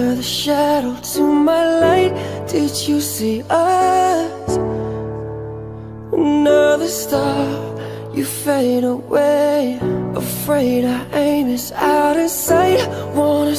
were the shadow to my light Did you see us? Another star, you fade away Afraid our aim is out of sight Wanna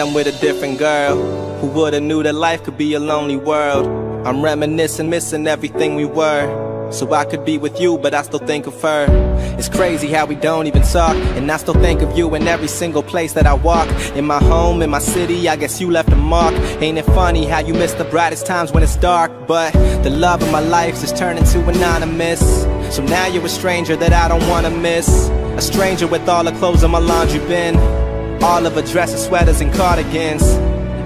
I'm with a different girl. Who would've knew that life could be a lonely world? I'm reminiscing, missing everything we were. So I could be with you, but I still think of her. It's crazy how we don't even talk. And I still think of you in every single place that I walk. In my home, in my city, I guess you left a mark. Ain't it funny how you miss the brightest times when it's dark? But the love of my life's just turning to anonymous. So now you're a stranger that I don't wanna miss. A stranger with all the clothes in my laundry bin. All of her dresses, sweaters, and cardigans.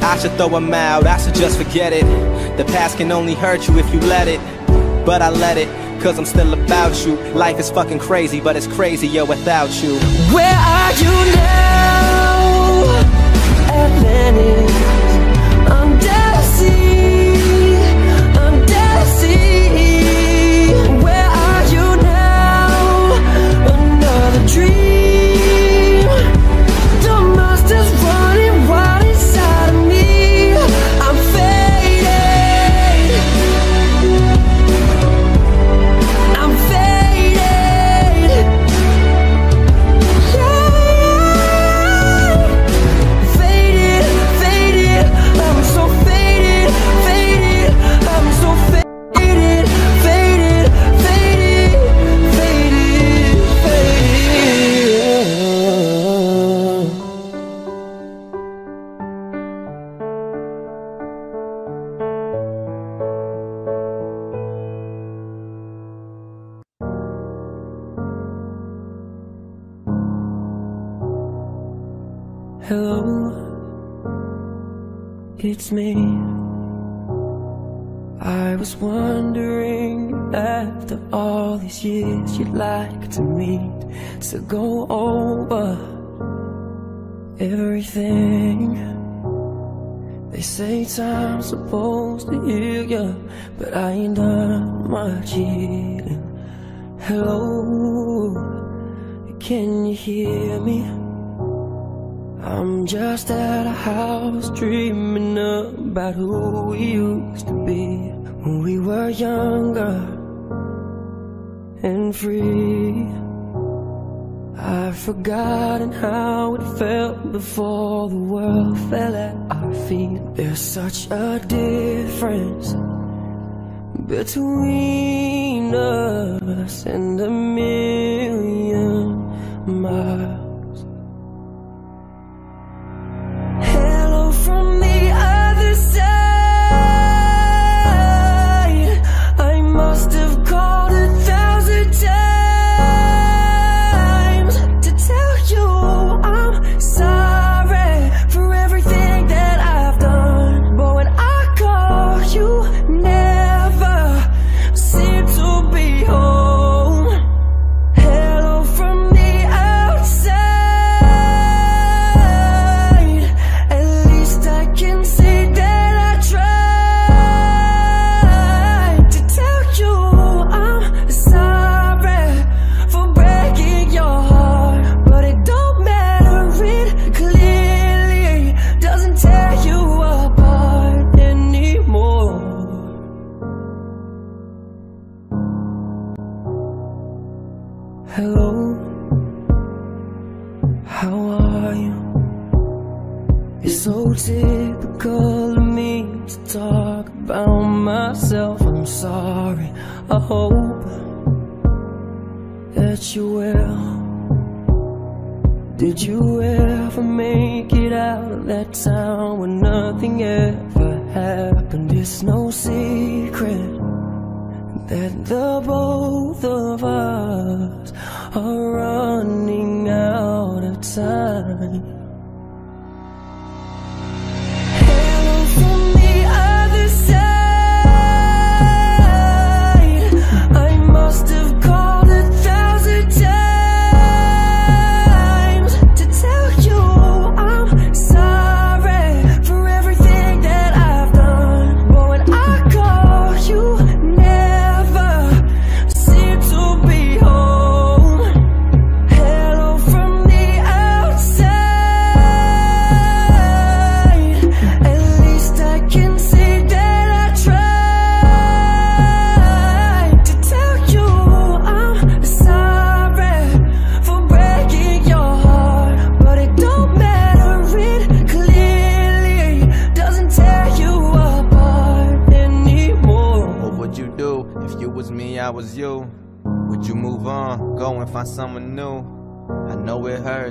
I should throw them out, I should just forget it. The past can only hurt you if you let it. But I let it, cause I'm still about you. Life is fucking crazy, but it's crazier without you. Where are you now? Atlantis, it's me. I was wondering after all these years you'd like to meet to go over everything. They say time's supposed to heal ya, but I ain't done much healing. Hello, can you hear me? I'm just at a house dreaming about who we used to be when we were younger and free. I've forgotten how it felt before the world fell at our feet. There's such a difference between us and a million miles.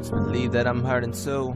Hurts, believe that I'm hurting too.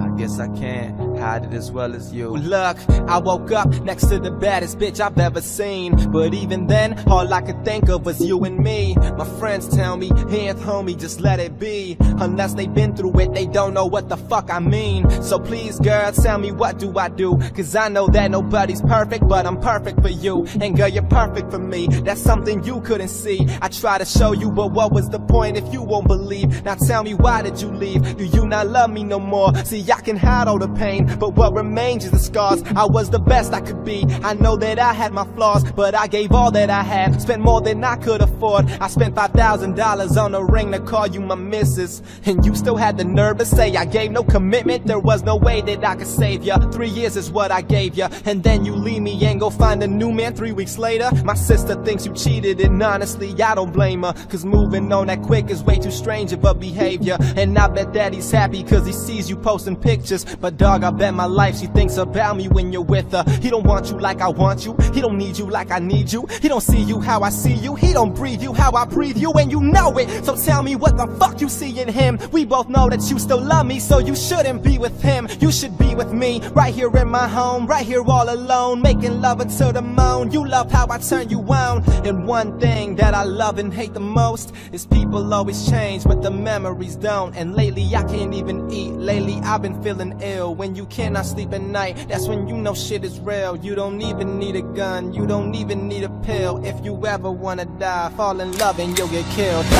I guess I can't hide it as well as you. Look, I woke up next to the baddest bitch I've ever seen. But even then, all I could think of was you and me. My friends tell me, hands homie, just let it be. Unless they've been through it, they don't know what the fuck I mean. So please, girl, tell me what do I do? Cause I know that nobody's perfect, but I'm perfect for you. And girl, you're perfect for me. That's something you couldn't see. I try to show you, but what was the point if you won't believe? Now tell me why did you leave? Do you not love me no more? See, I can hide all the pain, but what remains is the scars. I was the best I could be. I know that I had my flaws, but I gave all that I had. Spent more than I could afford. I spent $5,000 on a ring to call you my missus. And you still had the nerve to say I gave no commitment. There was no way that I could save ya. Three years is what I gave ya. And then you leave me and go find a new man three weeks later. My sister thinks you cheated, and honestly, I don't blame her. Cause moving on that quick is way too strange of a behavior. And I bet that he's happy cause he sees you posting pictures. But dog, I bet my life she thinks about me when you're with her. He don't want you like I want you. He don't need you like I need you. He don't see you how I see you. He don't breathe you how I breathe you, and you know it. So tell me what the fuck you see in him. We both know that you still love me, so you shouldn't be with him. You should be with me, right here in my home, right here all alone, making love until the moan. You love how I turn you on. And one thing that I love and hate the most is people always change, but the memories don't. And lately I can't even eat. Lately I've been feeling ill. When you cannot sleep at night, that's when you know shit is real. You don't even need a gun, you don't even need a pill. If you ever wanna die, fall in love and you'll get killed.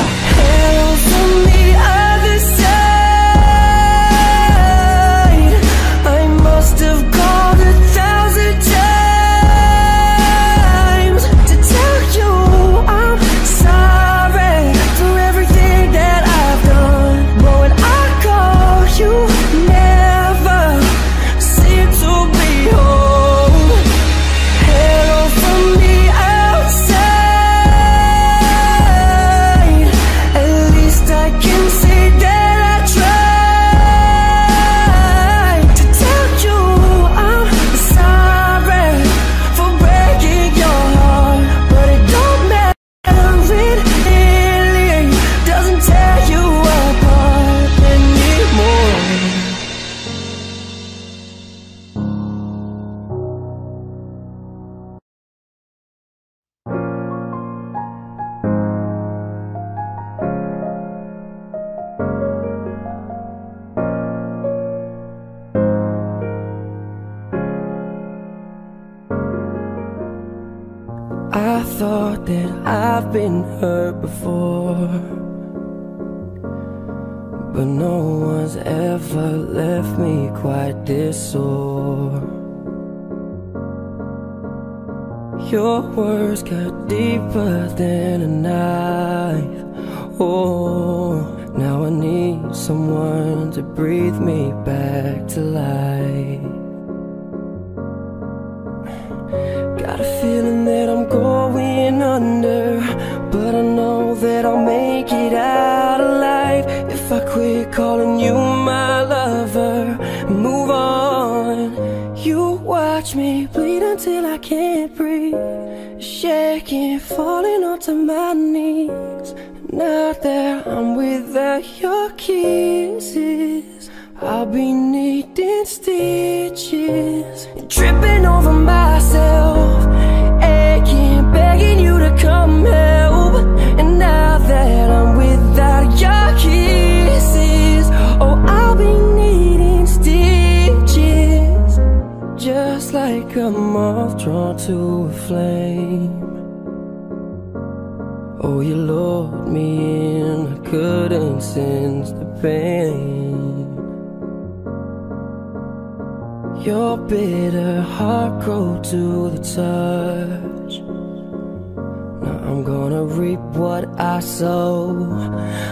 The other side. I must have called a thousand times knees. Now that I'm without your kisses, I'll be needing stitches, tripping over myself, aching, begging you to come help. And now that I'm without your kisses, oh, I'll be needing stitches, just like a moth drawn to a flame. Couldn't sense the pain. Your bitter heart grew to the touch. Now I'm gonna reap what I sow.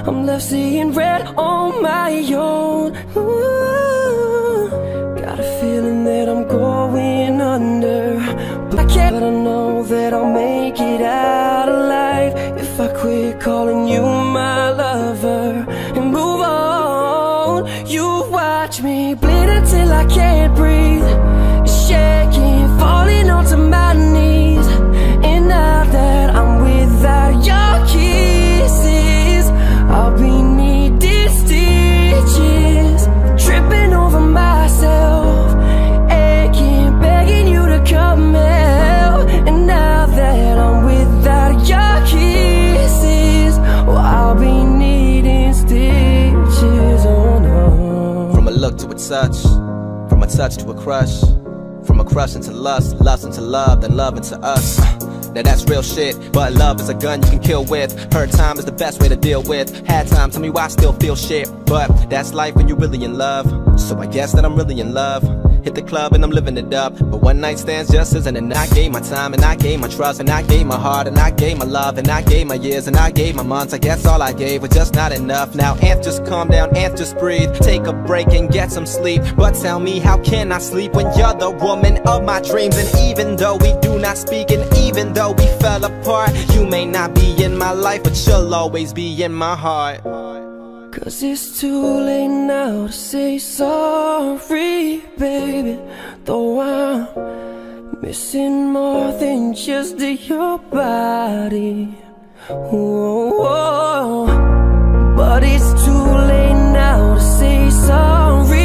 I'm left seeing red on my own. Ooh, got a feeling that I'm going under. But I can't, but I know that I'll make it out alive if I quit calling you my lover can't breathe, shaking, falling onto my knees. And now that I'm without your kisses, I'll be needing stitches, tripping over myself, aching, begging you to come help. And now that I'm without your kisses, I'll be needing stitches. Oh no. From a look to a touch, touch to a crush, from a crush into lust, lust into love, then love into us. Now that's real shit, but love is a gun you can kill with. Hurt time is the best way to deal with. Had time, tell me why I still feel shit, but that's life when you're really in love. So I guess that I'm really in love. Hit the club and I'm living it up. But one night stands just isn't and I gave my time and I gave my trust and I gave my heart and I gave my love and I gave my years and I gave my months. I guess all I gave was just not enough. Now, Anth, just calm down, Anth, just breathe. Take a break and get some sleep. But tell me, how can I sleep when you're the woman of my dreams? And even though we do not speak and even though we fell apart, you may not be in my life, but you'll always be in my heart. Cause it's too late now to say sorry, baby. Though I'm missing more than just your body. Whoa, but it's too late now to say sorry,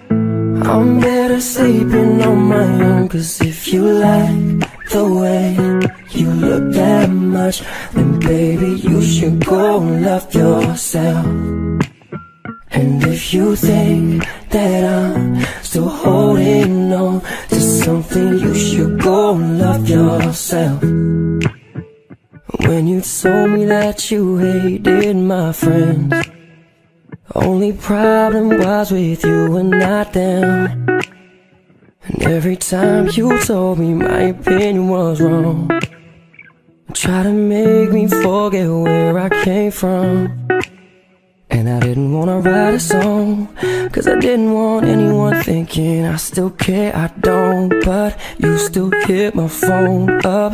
I'm better sleeping on my own Cause if you like the way you look that much Then baby you should go and love yourself. And if you think that I'm still holding on To something you should go and love yourself. When you told me that you hated my friends only problem was with you and not them. And every time you told me my opinion was wrong Try to make me forget where I came from. And I didn't wanna write a song Cause I didn't want anyone thinking I still care, I don't. But you still hit my phone up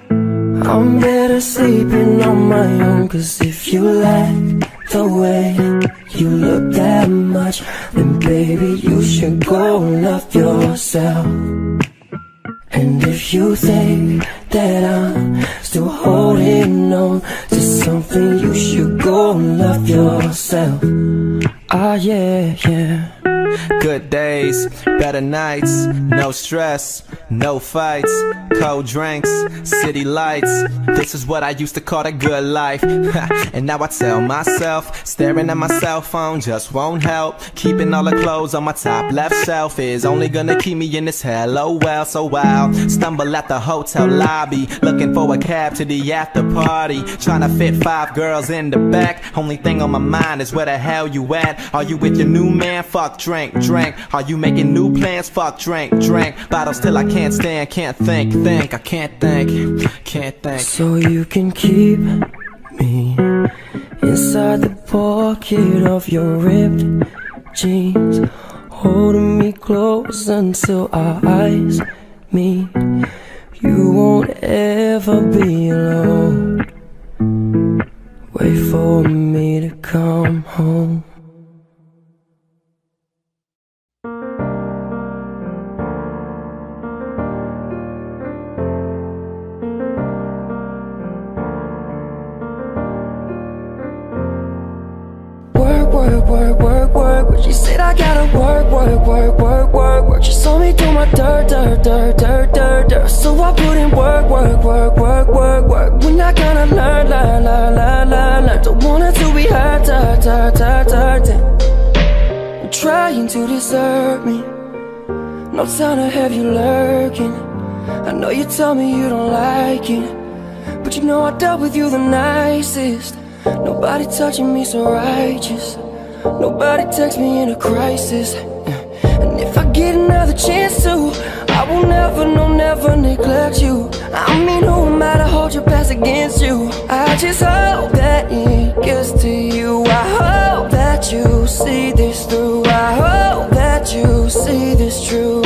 I'm better sleeping on my own Cause if you like the way you look that much Then baby you should go and love yourself. And if you think that I'm still holding on to something You should go and love yourself. Ah yeah, yeah Good days, better nights, no stress, no fights, cold drinks, city lights. This is what I used to call a good life. and now I tell myself, staring at my cell phone just won't help. Keeping all the clothes on my top left shelf is only gonna keep me in this hell. Oh well, so I'll stumble at the hotel lobby, looking for a cab to the after party. Trying to fit five girls in the back. Only thing on my mind is where the hell you at? Are you with your new man? Fuck drink drink, drink. Are you making new plans? Fuck, drink, drink. Bottles till I can't stand, can't think, think. I can't think, can't think. So you can keep me inside the pocket of your ripped jeans, holding me close until our eyes meet. You won't ever be alone. Wait for me to come home. I gotta work, work, work, work, work, work. She saw me do my dirt, dirt, dirt, dirt, dirt, dirt. So I put in work, work, work, work, work, work. We're not gonna learn, learn, learn, learn, learn, learn. Don't want it to be hurt, hurt, hurt, hurt, hurt. You're trying to desert me. No time to have you lurking. I know you tell me you don't like it, but you know I dealt with you the nicest. Nobody touching me so righteous Nobody text me in a crisis. And if I get another chance to I will never, no, never neglect you. I mean, I to hold your past against you? I just hope that it gets to you. I hope that you see this through. I hope that you see this true.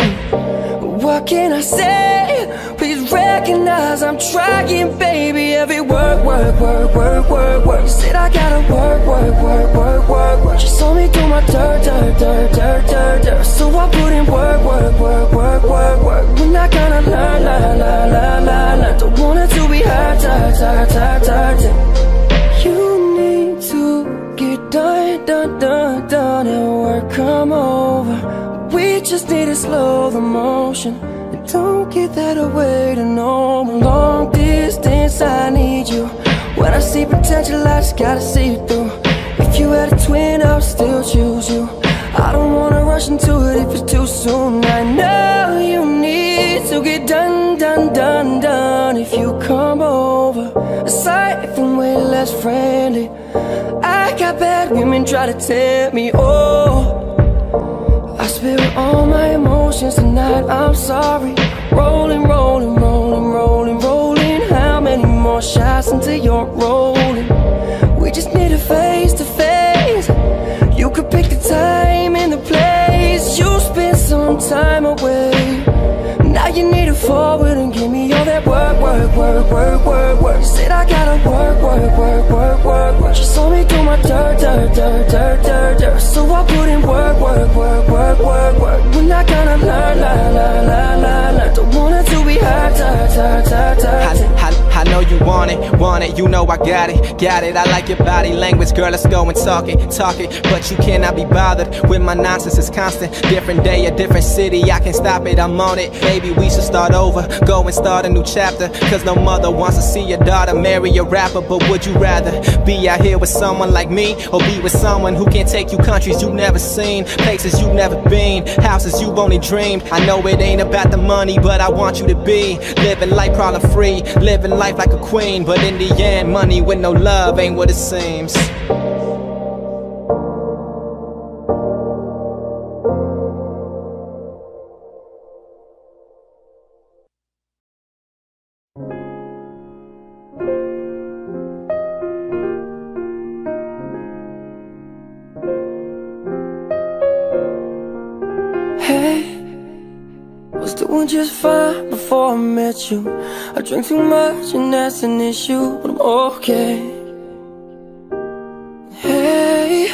What can I say? Recognize I'm trying, baby. Every work, work, work, work, work, work You said I gotta work, work, work, work, work, work. She saw me through my dirt, dirt, dirt, dirt, dirt, dirt. So I put in work, work, work, work, work, work. We're not gonna learn, learn, learn, learn, learn, learn Don't want it to be hurt, hurt, hurt, hurt, hurt You need to get done, done, done, done And work. Come over. We just need to slow the motion don't get that away. To no long distance I need you. When I see potential I just gotta see it through. If you had a twin I would still choose you. I don't wanna rush into it if it's too soon. I know you need to get done, done, done, done. If you come over Aside from way less friendly I got bad women try to tempt me, oh I spill all my emotions tonight, I'm sorry. Rolling, rolling, rolling, rolling, rolling. How many more shots until you're rolling? We just need a face to face You could pick the time and the place. You spend some time away you need to forward and give me all that work, work, work, work, work, work You said I gotta work, work, work, work, work, work You saw me do my dirt, dirt, dirt, dirt, dirt, dirt So I put in work, work, work, work, work, work We're not gonna learn, learn, learn, learn, learn, learn Don't want it to be hurt, hurt, hurt, hurt, hurt know you want it, want it, you know I got it, got it. I like your body language, girl, let's go and talk it, talk it. But you cannot be bothered with my nonsense, it's constant. Different day, a different city, I can't stop it, I'm on it. Baby, we should start over, go and start a new chapter. Cause no mother wants to see your daughter marry a rapper But would you rather be out here with someone like me? Or be with someone who can take you countries you've never seen Places you've never been, houses you've only dreamed. I know it ain't about the money, but I want you to be. Living life problem free, living life life like a queen, but in the end, money with no love ain't what it seems. Hey, was doing just fine before I met you. I drink too much and that's an issue, but I'm okay. Hey,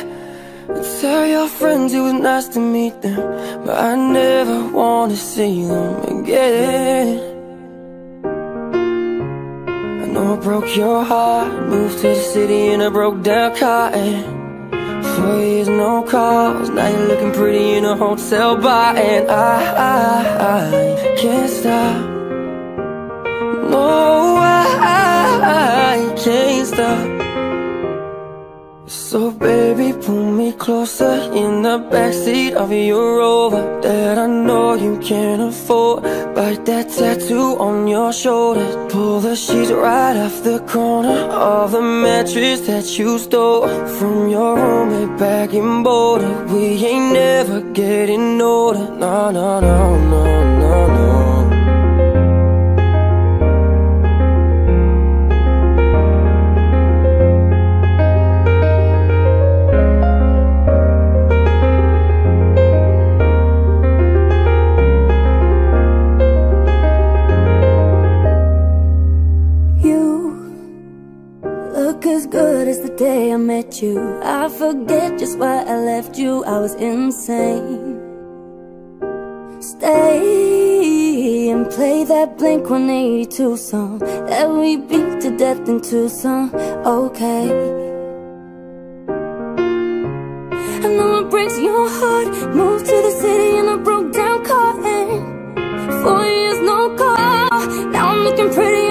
tell your friends it was nice to meet them But I never want to see them again. I know I broke your heart Moved to the city in a broke down car Four years, no calls. Now you're looking pretty in a hotel bar. And I, I, I can't stop. No, I, I can't stop. So baby, pull me closer in the backseat of your Rover That I know you can't afford. Bite that tattoo on your shoulder. Pull the sheets right off the corner Of the mattress that you stole From your roommate back in Boulder. We ain't never getting older. No, no, no, no, no, no day I met you I forget just why I left you I was insane. Stay and play that Blink-182 song That we beat to death in Tucson Okay. I know it breaks your heart Moved to the city in a broke down car And four years no call Now I'm looking pretty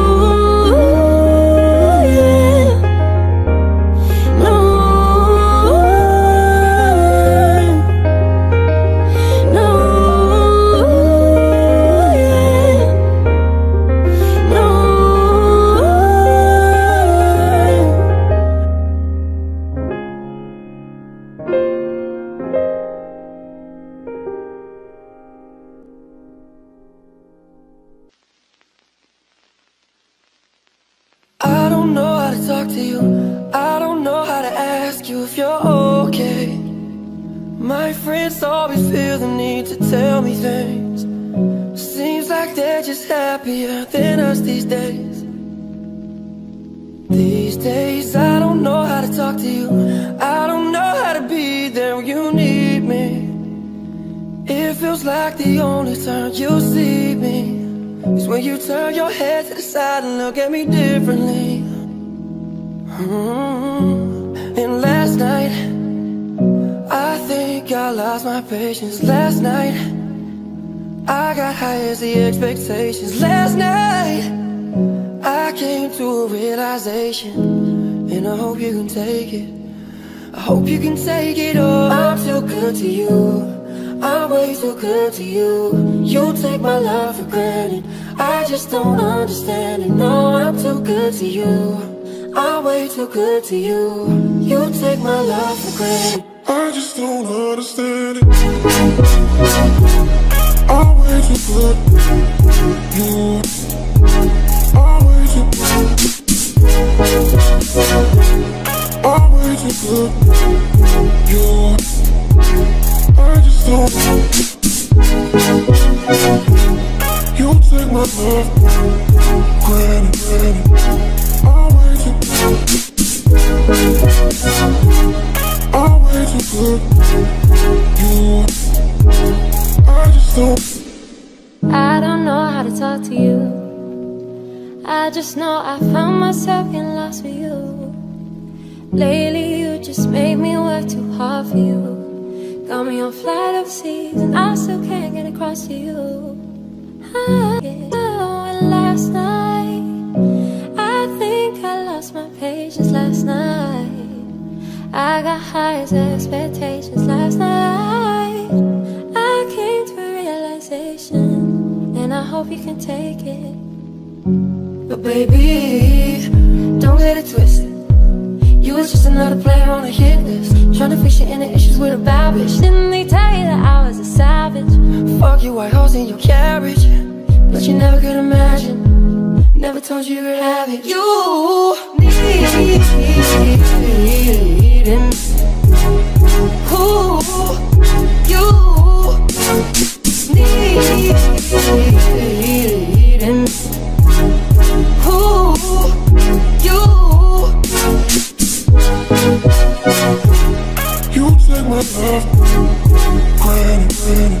you turn your head to the side and look at me differently. Mm -hmm. And last night I think I lost my patience. Last night I got high as the expectations. Last night I came to a realization. And I hope you can take it. I hope you can take it. All I'm too good to you I'm way too good to you. You take my love for granted. I just don't understand it. No, I'm too good to you. I'm way too good to you. You take my love for granted. I just don't understand it. Always a good. You Always a Always a good. you I just don't You take my love Granted, granted Always a Always a good you I just don't I don't know how to talk to you. I just know I found myself getting lost with you. Lately you just made me work too hard for you Got me on flight overseas and I still can't get across to you I last night I think I lost my patience last night I got high as expectations last night I came to a realization, and I hope you can take it. But baby, don't get it twisted. You was just another player on a hit list. Trying to fix your inner issues with a bad. Didn't they tell you that I was a savage? Fuck your white horse in your carriage. But you never could imagine. Never told you you could have it. You need and who You take my love, granted, granted.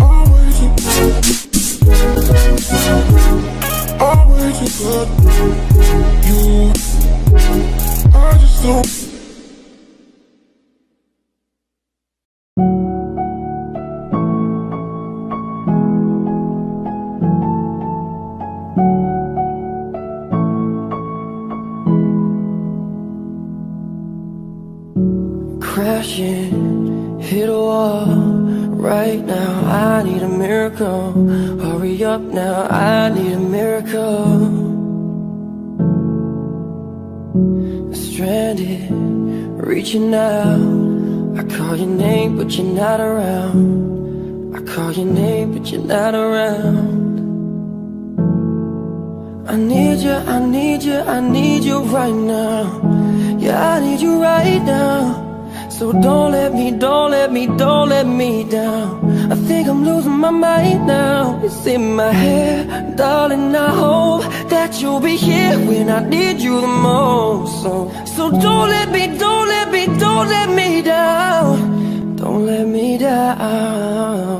Always, always good. You, I just don't. Reaching out. I call your name, but you're not around. I call your name, but you're not around. I need you, I need you, I need you right now. Yeah, I need you right now. So don't let me, don't let me, don't let me down. I think I'm losing my mind now. It's in my head, darling, I hope That you'll be here when I need you the most. So, so don't let me, don't let me, don't let me down. Don't let me down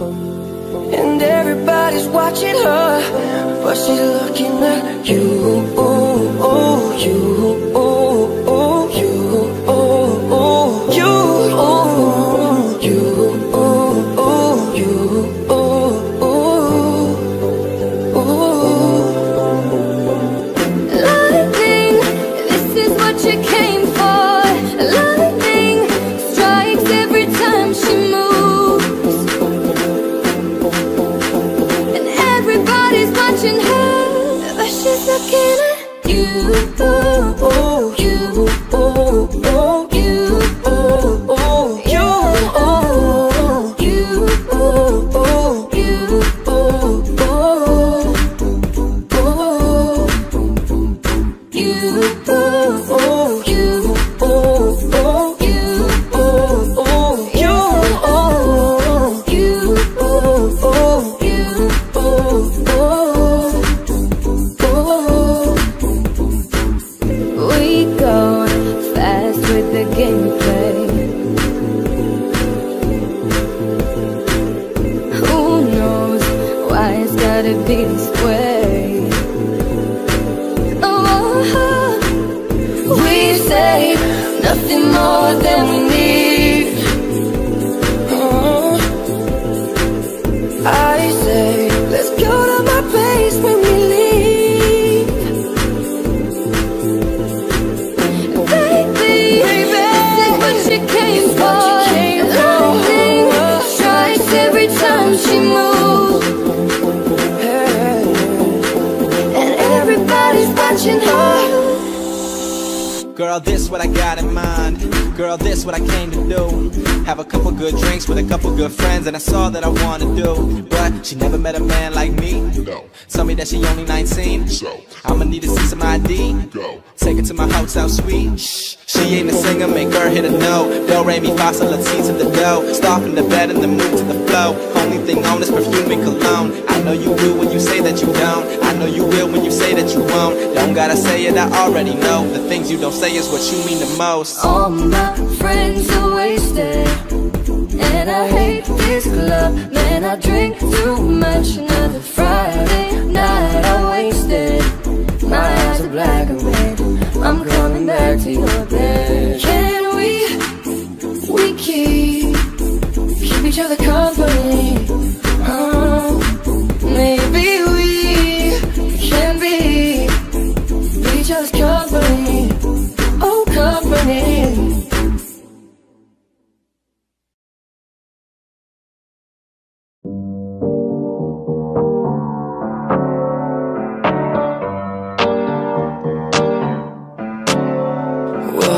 And everybody's watching her But she's looking at you You You Take her to my hotel suite. Shh, she ain't a singer, make her hit a note. Do re mi fa sol la ti to the dough. Start from the bed and then move to the flow. Only thing on is perfume and cologne. I know you will when you say that you don't. I know you will when you say that you won't. Don't gotta say it, I already know. The things you don't say is what you mean the most. All my friends are wasted And I hate this club Man, I drink too much Another Friday night I wasted My eyes are black and red I'm coming back to your bed. Can we, we keep Keep each other company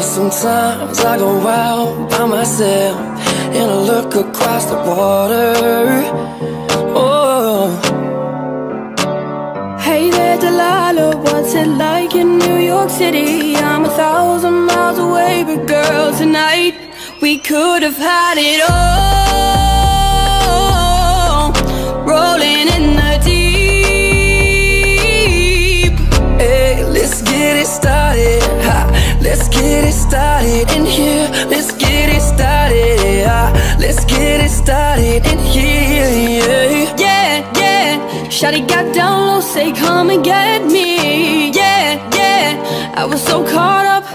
sometimes I go out by myself and I look across the water. Oh, Hey there, Delilah, what's it like in New York City? I'm a thousand miles away, but girl, tonight we could have had it all. Rolling in the deep. hey, let's get it started. Let's get it started in here. Let's get it started. Ha, let's get it started in here. Yeah. Yeah, yeah. Shawty got down low, say come and get me. Yeah, yeah. I was so caught up.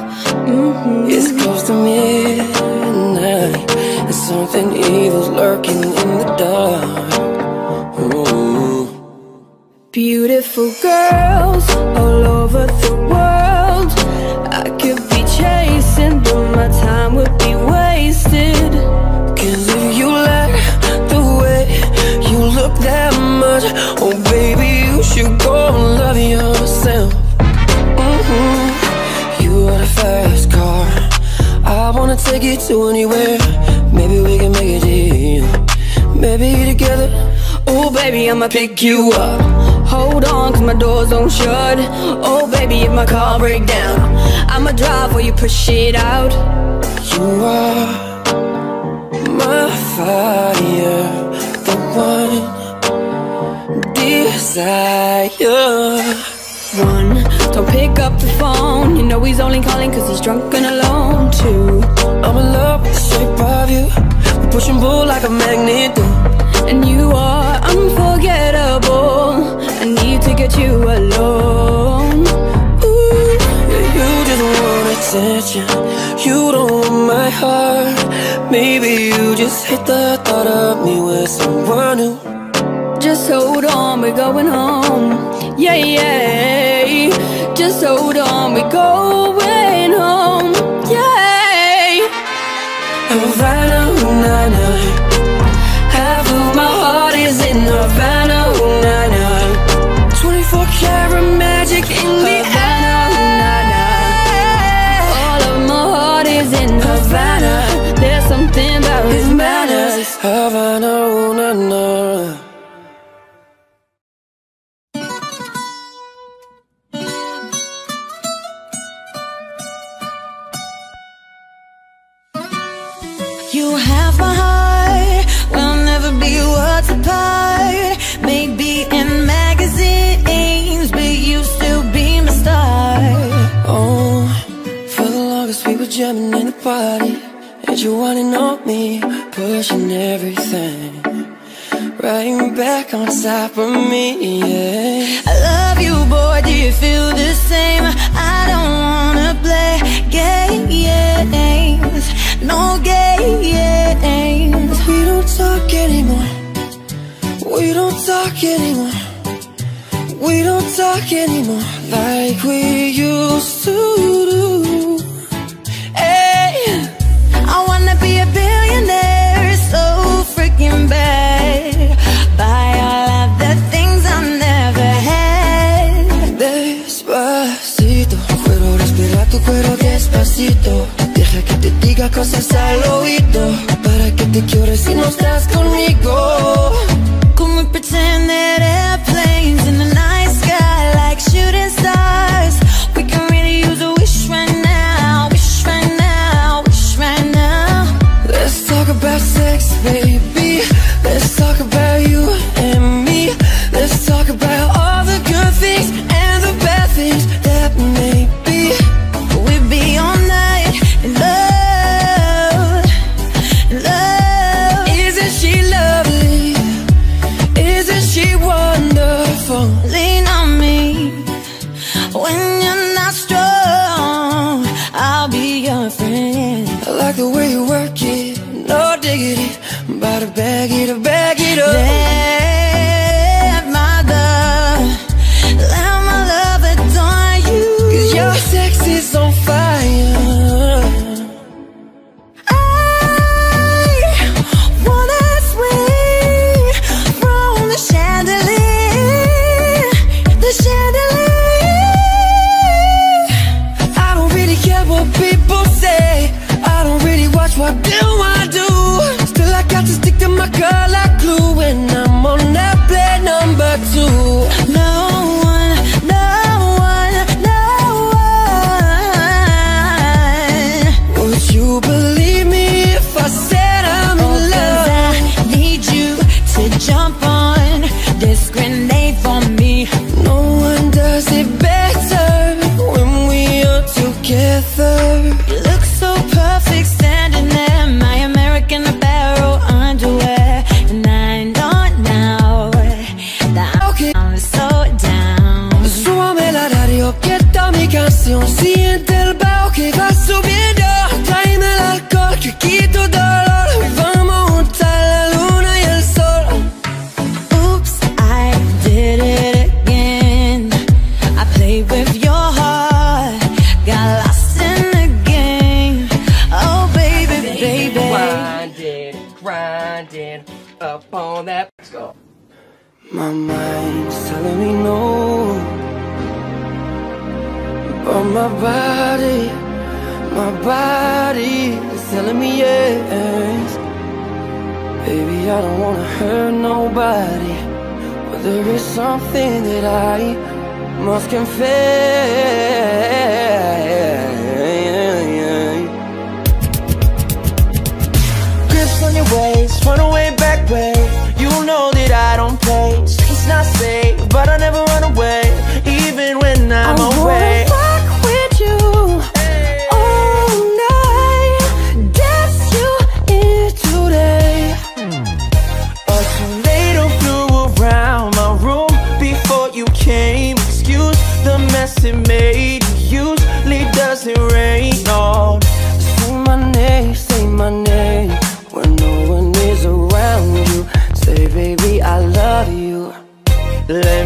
hmm It's close to midnight and something evil's lurking in the dark. Ooh. Beautiful girls all over the world. Chasing, but my time would be wasted. Cause if you like the way you look that much, oh baby, you should go and love yourself. hmm You got a fast car. I wanna take you to anywhere. Maybe we can make a deal. Maybe together. Oh, baby, I'ma pick you up. Hold on, cause my doors don't shut. Oh, baby, if my car break down, I'ma drive while you push it out. You are my fire, the one desire. One, don't pick up the phone. You know he's only calling cause he's drunk and alone. Two, I'm in love with the shape of you. We push and pull like a magnet do. and you are unforgettable. Get you alone. Ooh, you just want attention. You don't want my heart. Maybe you just hate the thought of me with someone new. Just hold on, we're going home. Yeah, yeah. Just hold on, we're going home. Yeah. Havana, ooh, na, na. Half of my heart is in Havana, you wanting on me, pushing everything right back on top of me. Yeah. I love you, boy. Do you feel the same? I don't wanna play games, no games. We don't talk anymore. We don't talk anymore. We don't talk anymore like we used to. diga cosas al oído Para que te quiero si no estás conmigo. nobody. But there is something that I must confess. Grips on your waist, run away back way. You know that I don't play. Streets not safe, but I never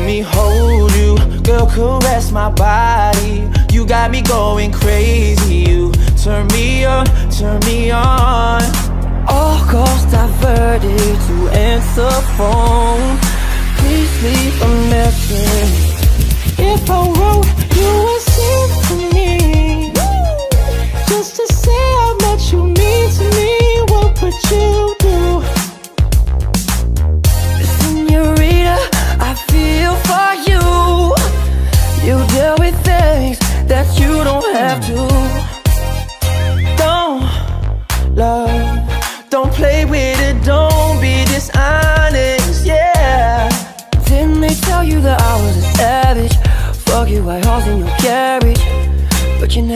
me hold you. Girl, caress my body. You got me going crazy. You turn me on, turn me on. All calls diverted to answer phone. Please leave a message. If I wrote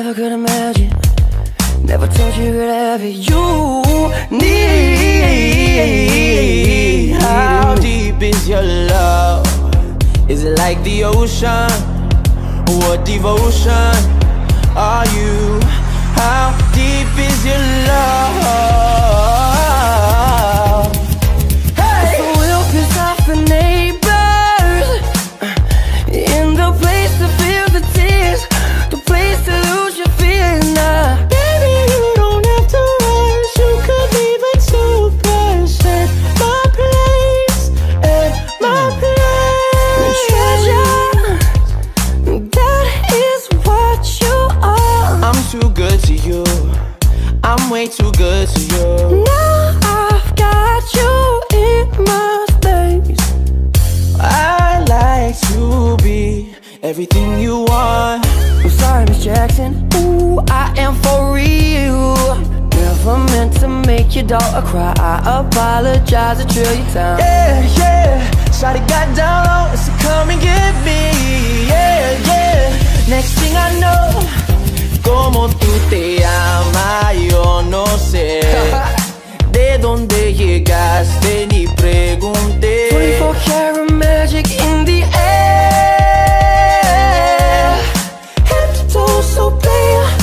never could imagine Never told you could have it You need How deep is your love? Is it like the ocean? What devotion are you? How deep is your love? everything you want. I'm sorry, Miss Jackson. Ooh, I am for real. Never meant to make your daughter cry. I apologize a trillion times Yeah, yeah. Shawty got down low, so come and get me. Yeah, yeah. Next thing I know Como tú te llamas, yo no sé. De dónde llegaste, ni pregunté. 24 karat magic in the air. So play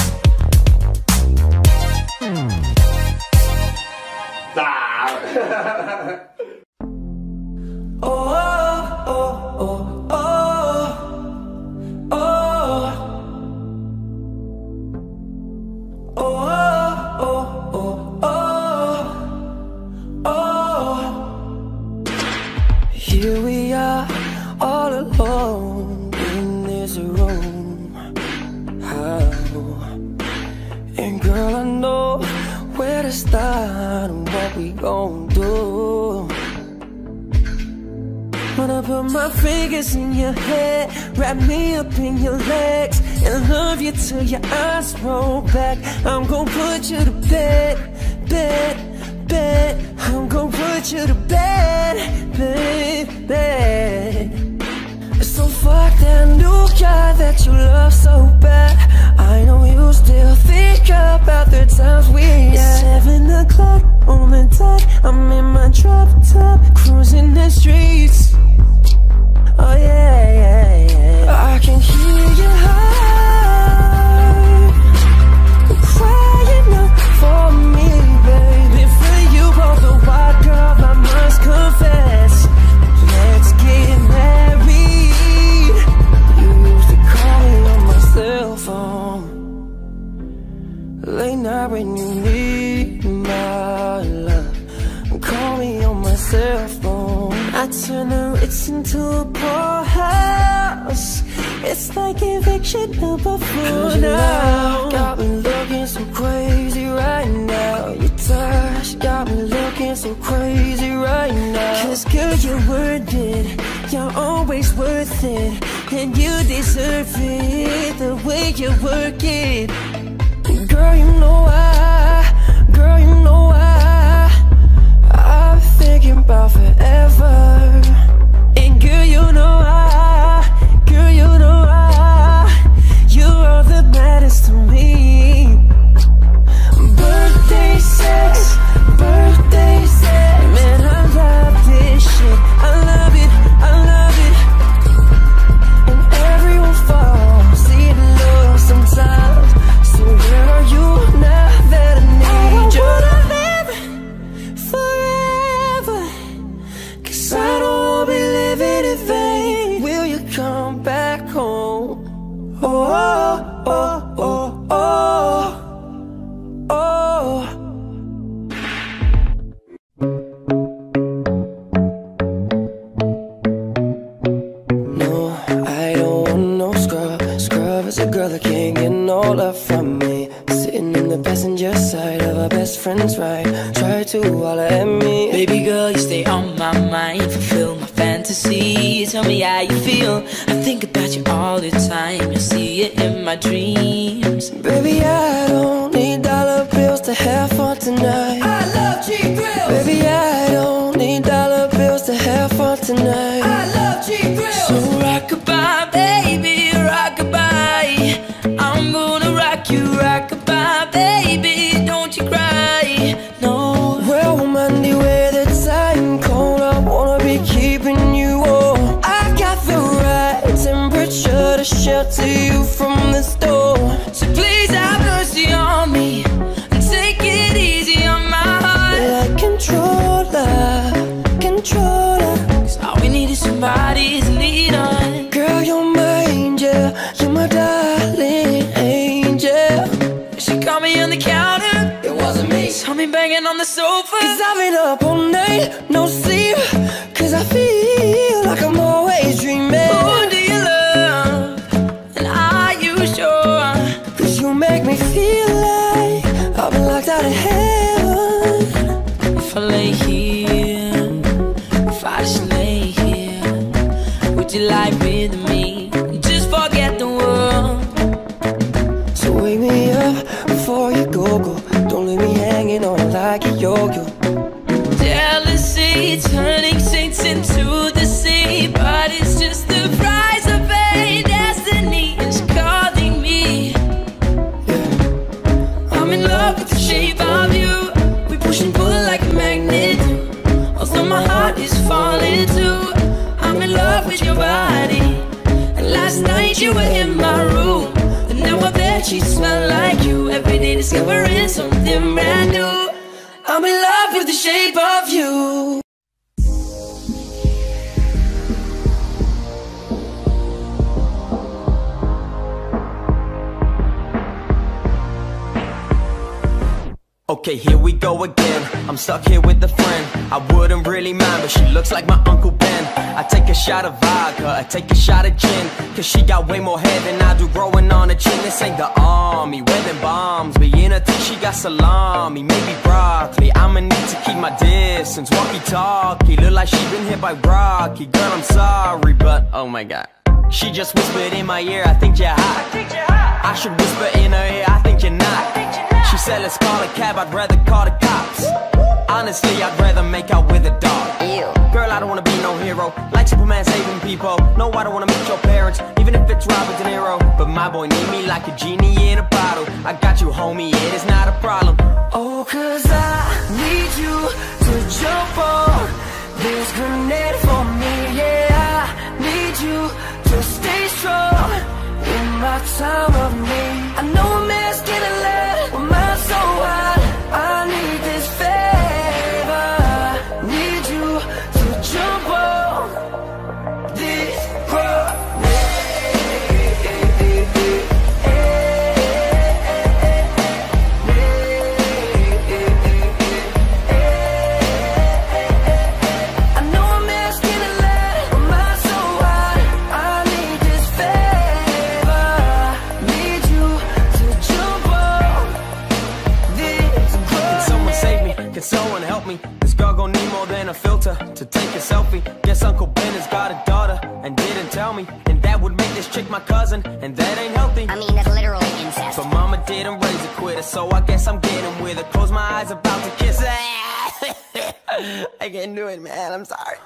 make me I'm sorry.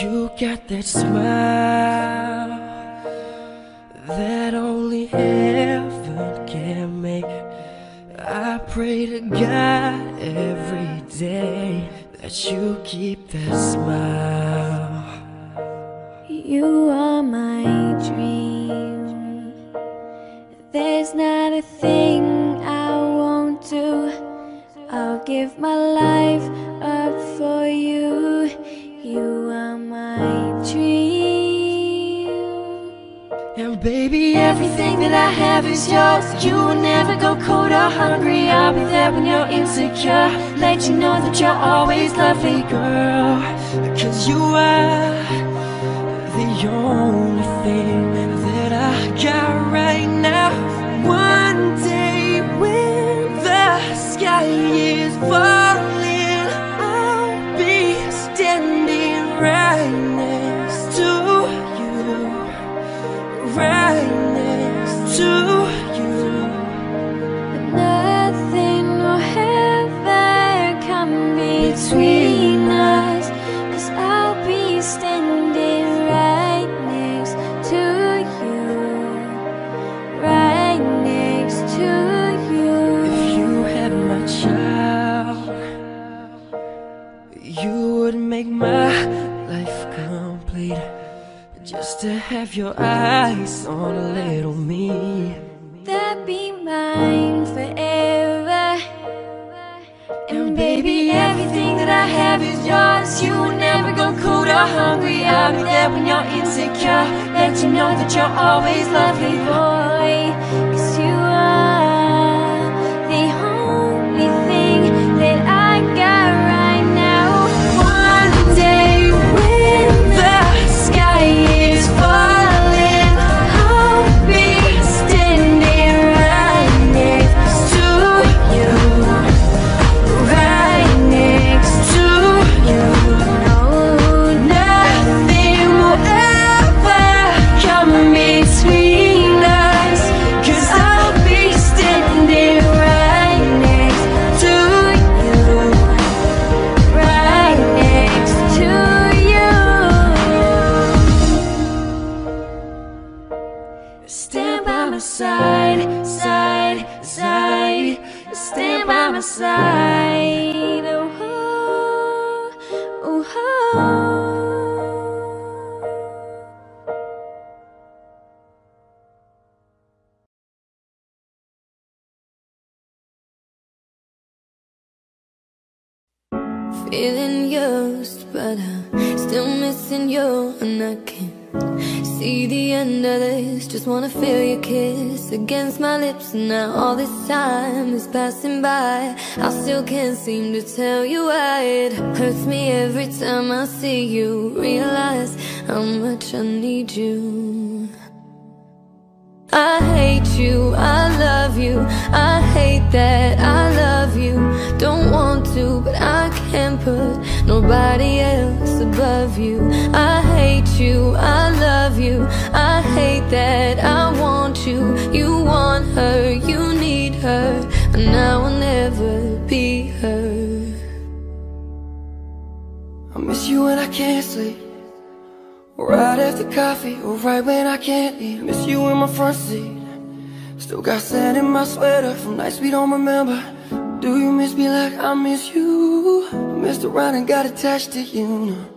You got that smile that only heaven can make. I pray to God every day that you keep that smile. love is yours. You will never go cold or hungry. I'll be there when you're insecure. Let you know that you're always lovely, girl. Cause you are the only thing that I got right now. One day when the sky is falling hungry, I'll be there when you're insecure. Let you know that you're always lovely, boy. And I can't see the end of this. Just wanna feel your kiss against my lips, and now all this time is passing by. I still can't seem to tell you why it hurts me every time I see you. Realize how much I need you. I hate you, I love you, I hate that I love you. Don't want to, but I can't put nobody else above you. I hate you, I love you, I hate that I want you. You want her, you need her, and I will never be her. I miss you when I can't sleep. Right after coffee, or right when I can't eat. Miss you in my front seat. Still got sand in my sweater from nights we don't remember. Do you miss me like I miss you? I messed around and got attached to you.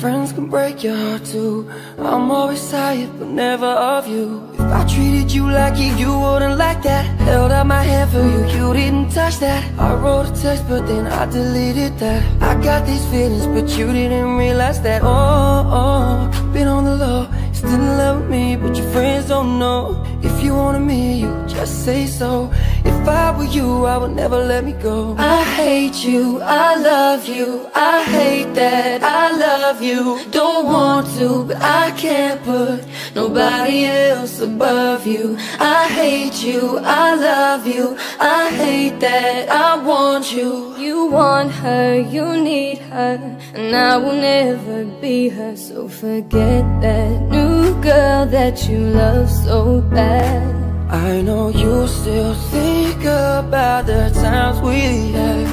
Friends can break your heart too. I'm always tired, but never of you. If I treated you like you, you wouldn't like that. Held out my hand for you, you didn't touch that. I wrote a text, but then I deleted that. I got these feelings, but you didn't realize that. Oh, oh, been on the low. Still in love with me, but your friends don't know. If you wanted me, you just say so. If I were you, I would never let me go. I hate you, I love you, I hate that I love you. Don't want to, but I can't put nobody else above you. I hate you, I love you, I hate that I want you. You want her, you need her, and I will never be her. So forget that new girl that you love so bad. I know you still think about the times we had.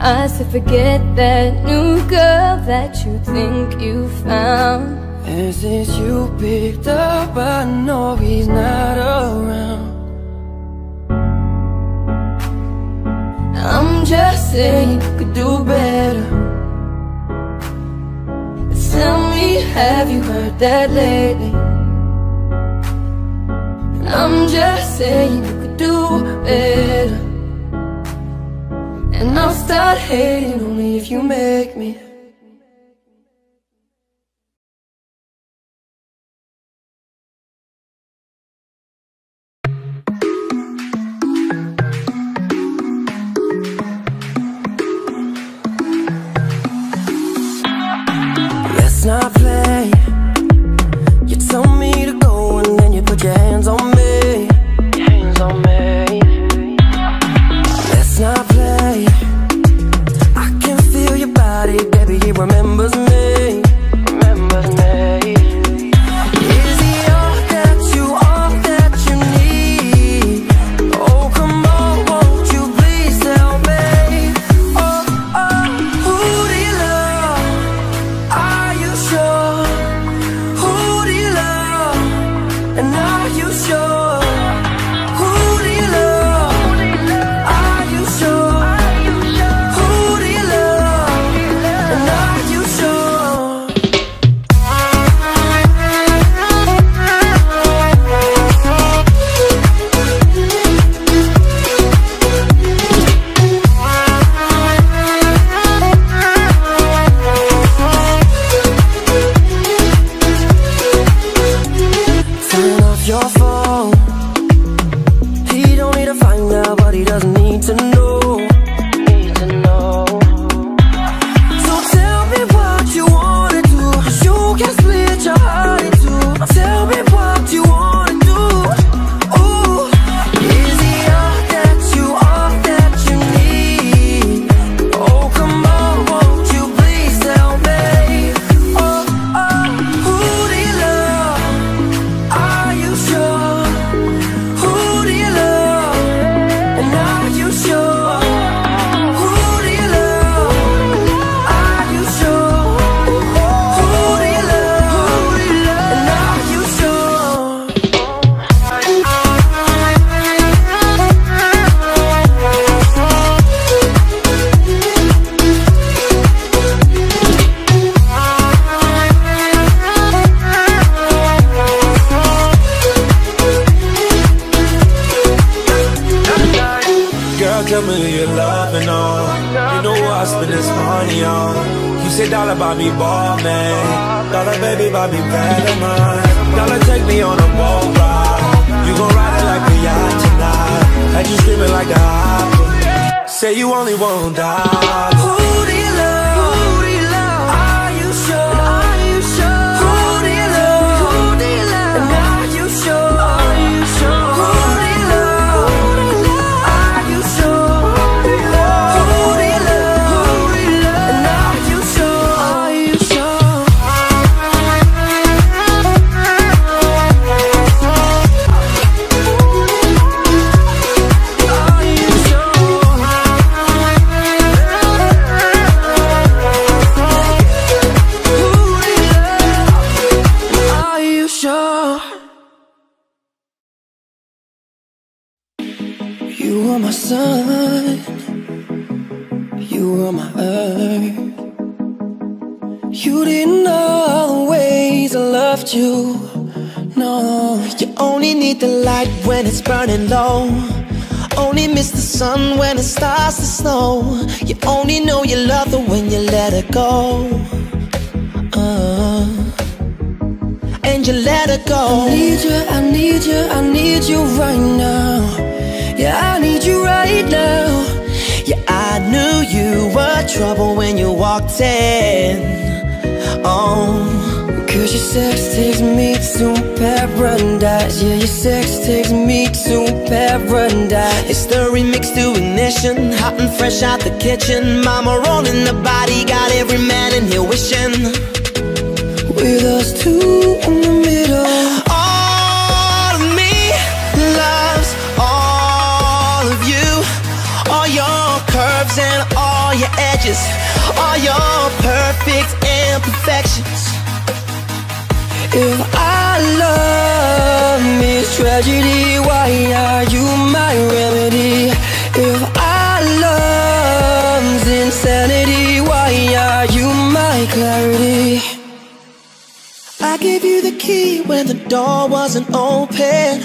I said forget that new girl that you think you found. And since you picked up, I know he's not around. I'm just saying you could do better. Tell me, have you heard that lately? I'm just saying you could do better. And I'll start hating only if you make me. When it's burning low. Only miss the sun when it starts to snow. You only know you love her when you let her go. Uh, And you let her go. I need you, I need you, I need you right now. Yeah, I need you right now. Yeah, I knew you were trouble when you walked in. Oh Cause your sex takes me to paradise. Yeah, your sex takes me to paradise. It's the remix to ignition. Hot and fresh out the kitchen. Mama rolling the body. Got every man in here wishing. With us two in the middle. All of me loves all of you. All your curves and all your edges. All your perfect imperfections tragedy, why are you my remedy? If I love's insanity, why are you my clarity? I gave you the key when the door wasn't open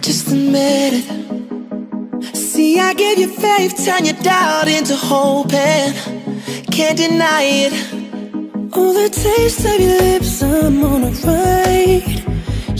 Just admit it See, I gave you faith, turn your doubt into hope and Can't deny it all the taste of your lips, I'm on a ride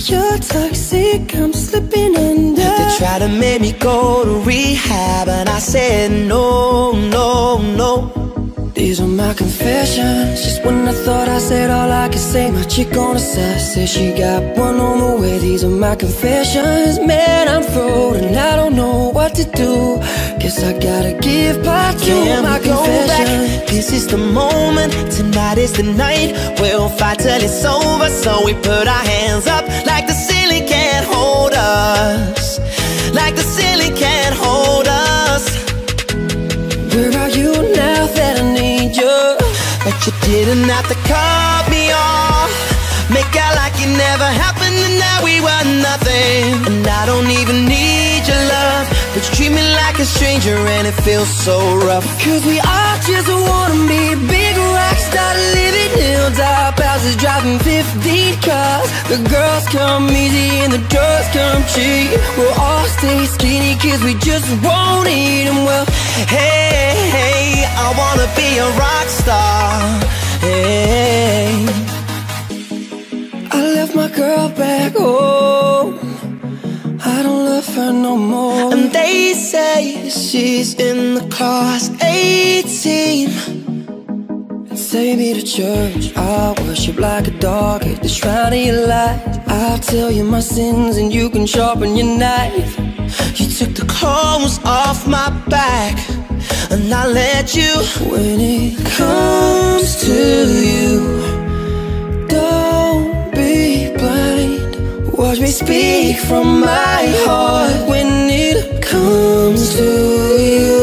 You're toxic, I'm slipping under. They try to make me go to rehab And I said no, no, no. These are my confessions. Just when I thought I said all I could say My chick on the side said she got one on the way. These are my confessions. Man, I'm floating, I don't know what to do. Guess I gotta give part to confession This is the moment, tonight is the night. We'll fight till it's over. So we put our hands up Like the ceiling can't hold us. Like the ceiling can't hold us. Where are you now that I need you? But you didn't have to cut me off. Make out like it never happened and now we were nothing. And I don't even need But you treat me like a stranger and it feels so rough. Cause we all just wanna be big rock star Living hilltop houses driving 15 cars. The girls come easy and the drugs come cheap. We'll all stay skinny cause we just won't eat them well. Hey, hey, I wanna be a rock star. Hey. I left my girl back home Her no more. And they say she's in the class 18 And take me to church I worship like a dog. At the shrine of your light I'll tell you my sins and you can sharpen your knife. You took the clothes off my back And I let you. When it comes to you Watch me speak from my heart when it comes to you.